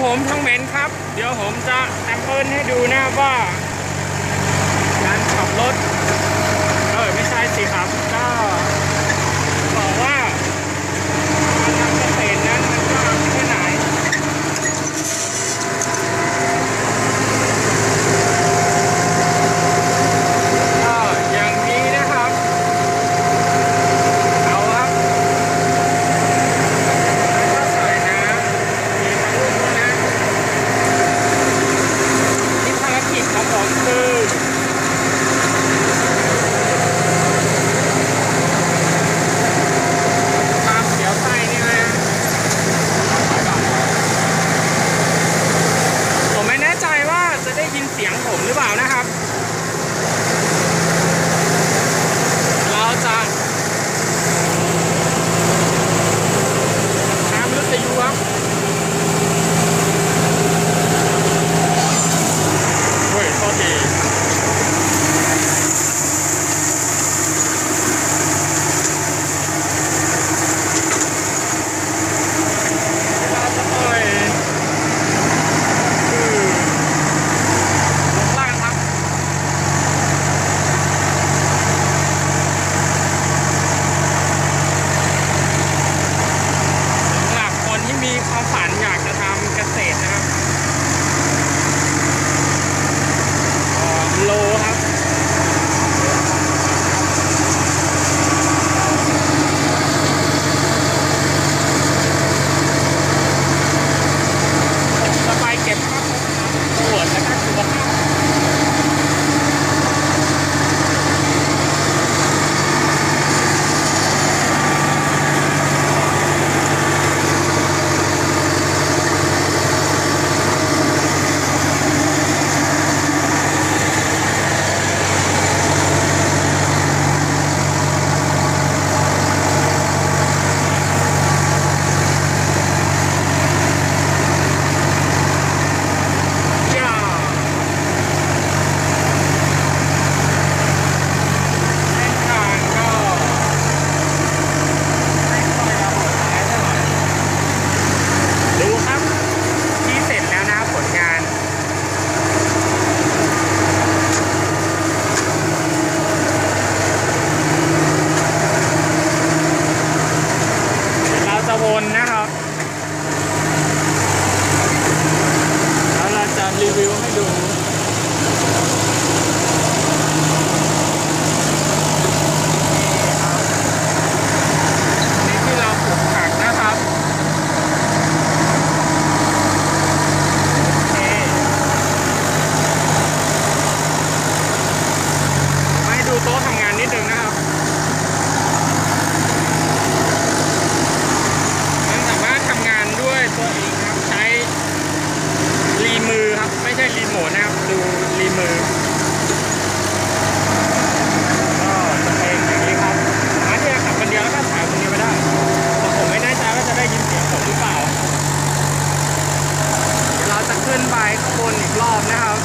ผมทั้งเหม็นครับ เดี๋ยวผมจะแอมเปิลให้ดูนะว่าการขับรถ วนนะครับ คนอีกรอบนะครับ